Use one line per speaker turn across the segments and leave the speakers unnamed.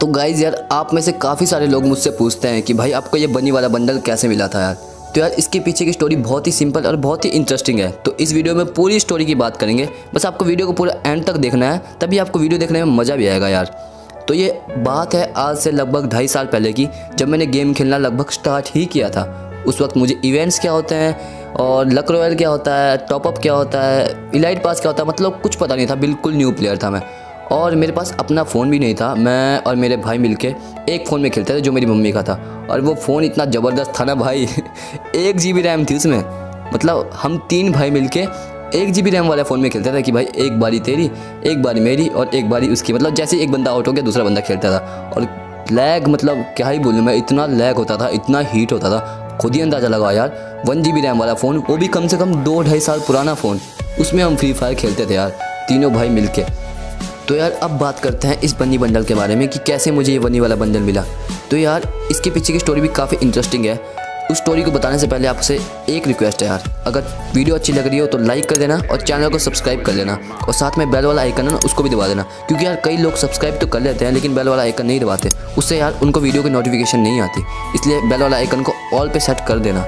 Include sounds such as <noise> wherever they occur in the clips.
तो गाइज़ यार, आप में से काफ़ी सारे लोग मुझसे पूछते हैं कि भाई आपको ये बनी वाला बंडल कैसे मिला था यार? तो यार, इसके पीछे की स्टोरी बहुत ही सिंपल और बहुत ही इंटरेस्टिंग है। तो इस वीडियो में पूरी स्टोरी की बात करेंगे। बस आपको वीडियो को पूरा एंड तक देखना है, तभी आपको वीडियो देखने में मज़ा भी आएगा यार। तो ये बात है आज से लगभग ढाई साल पहले की, जब मैंने गेम खेलना लगभग स्टार्ट ही किया था। उस वक्त मुझे इवेंट्स क्या होते हैं और लक रॉयल क्या होता है टॉपअप क्या होता है इलाइट पास क्या होता है मतलब कुछ पता नहीं था, बिल्कुल न्यू प्लेयर था मैं। और मेरे पास अपना फ़ोन भी नहीं था। मैं और मेरे भाई मिलके एक फ़ोन में खेलते थे, जो मेरी मम्मी का था। और वो फ़ोन इतना ज़बरदस्त था ना भाई, <laughs> एक जी बी रैम थी उसमें। मतलब हम तीन भाई मिलके एक जी बी रैम वाले फ़ोन में खेलते थे कि भाई, एक बारी तेरी, एक बारी मेरी और एक बारी उसकी। मतलब जैसे एक बंदा आउट हो गया, दूसरा बंदा खेलता था। और लैग मतलब क्या ही बोलूँ मैं, इतना लैग होता था, इतना हीट होता था। खुद ही अंदाज़ा लगा यार वन जी रैम वाला फ़ोन, वो भी कम से कम दो ढाई साल पुराना फ़ोन। उसमें हम फ्री फायर खेलते थे यार, तीनों भाई मिलके। तो यार, अब बात करते हैं इस बनी बंडल के बारे में कि कैसे मुझे ये बनी वाला बंडल मिला। तो यार, इसके पीछे की स्टोरी भी काफ़ी इंटरेस्टिंग है। उस स्टोरी को बताने से पहले आपसे एक रिक्वेस्ट है यार। अगर वीडियो अच्छी लग रही हो तो लाइक कर देना और चैनल को सब्सक्राइब कर लेना। और साथ में बेल वाला आइकन है ना, उसको भी दबा देना। क्योंकि यार, कई लोग सब्सक्राइब तो कर लेते हैं, लेकिन बेल वाला आइकन नहीं दबाते। उससे यार, उनको वीडियो की नोटिफिकेशन नहीं आती। इसलिए बेल वाला आइकन को ऑल पे सेट कर देना।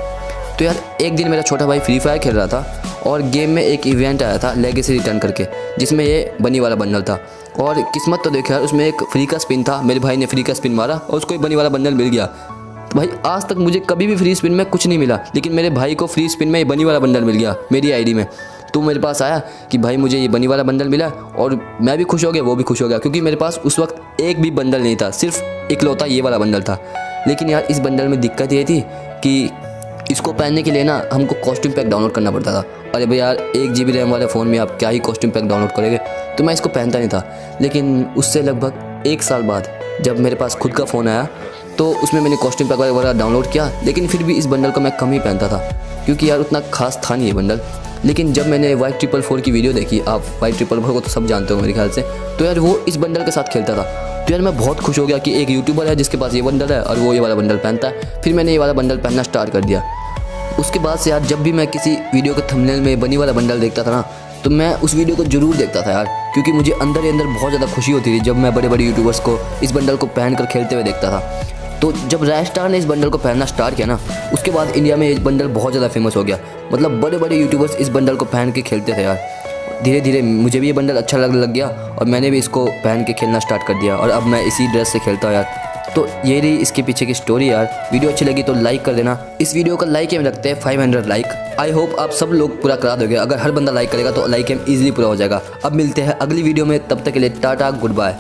तो यार, एक दिन मेरा छोटा भाई फ्री फायर खेल रहा था। और गेम में एक इवेंट आया था लेगेसी रिटर्न करके, जिसमें ये बनी वाला बंडल था। और किस्मत तो देखो यार, उसमें एक फ्री का स्पिन था, मेरे भाई ने फ्री का स्पिन मारा और उसको एक बनी वाला बंडल मिल गया। तो भाई, आज तक मुझे कभी भी फ्री स्पिन में कुछ नहीं मिला, लेकिन मेरे भाई को फ्री स्पिन में ये बनी वाला बंडल मिल गया, मेरी आईडी में। तो मेरे पास आया कि भाई, मुझे ये बनी वाला बंडल मिला और मैं भी खुश हो गया, वो भी खुश हो गया, क्योंकि मेरे पास उस वक्त एक भी बंडल नहीं था, सिर्फ़ इकलौता ये वाला बंडल था। लेकिन यार, इस बंडल में दिक्कत ये थी कि इसको पहनने के लिए ना हमको कॉस्ट्यूम पैक डाउनलोड करना पड़ता था। अरे भाई यार, एक जी रैम वाले फ़ोन में आप क्या ही कॉस्ट्यूम पैक डाउनलोड करेंगे? तो मैं इसको पहनता नहीं था। लेकिन उससे लगभग एक साल बाद जब मेरे पास खुद का फ़ोन आया तो उसमें मैंने कॉस्ट्यूम पैक वगैरह डाउनलोड किया। लेकिन फिर भी इस बंडल को मैं कम ही पहनता था, क्योंकि यार उतना खास था नहीं ये बंडल लेकिन जब मैंने वाई ट्रिपल फोर की वीडियो देखी, आप वाई ट्रिपल फोर को तो सब जानते हो मेरे ख्याल से तो यार वो इस बंडल के साथ खेलता था। तो यार मैं बहुत खुश हो गया कि एक यूट्यूबर है जिसके पास ये बंडल है और वो ये वाला बंडल पहनता है। फिर मैंने ये वाला बंडल पहनना स्टार्ट कर दिया। उसके बाद से यार, जब भी मैं किसी वीडियो के थंबनेल में बनी वाला बंडल देखता था ना तो मैं उस वीडियो को ज़रूर देखता था यार, क्योंकि मुझे अंदर ही अंदर बहुत ज़्यादा खुशी होती थी जब मैं बड़े बड़े यूट्यूबर्स को इस बंडल को पहन कर खेलते हुए देखता था। तो जब रैस्टार ने इस बंडल को पहनना स्टार्ट किया ना, उसके बाद इंडिया में ये बंडल बहुत ज़्यादा फ़ेमस हो गया। मतलब बड़े बड़े यूट्यूबर्स इस बंडल को पहन के खेलते थे यार। धीरे धीरे मुझे भी ये बंडल अच्छा लग लग गया और मैंने भी इसको पहन के खेलना स्टार्ट कर दिया और अब मैं इसी ड्रेस से खेलता हूँ यार। तो ये रही इसके पीछे की स्टोरी यार। वीडियो अच्छी लगी तो लाइक कर देना। इस वीडियो का लाइक एम रखते हैं 500 लाइक आई होप आप सब लोग पूरा करा दोगे। अगर हर बंदा लाइक करेगा तो लाइक एम इजिली पूरा हो जाएगा। अब मिलते हैं अगली वीडियो में। तब तक के लिए टाटा गुड बाय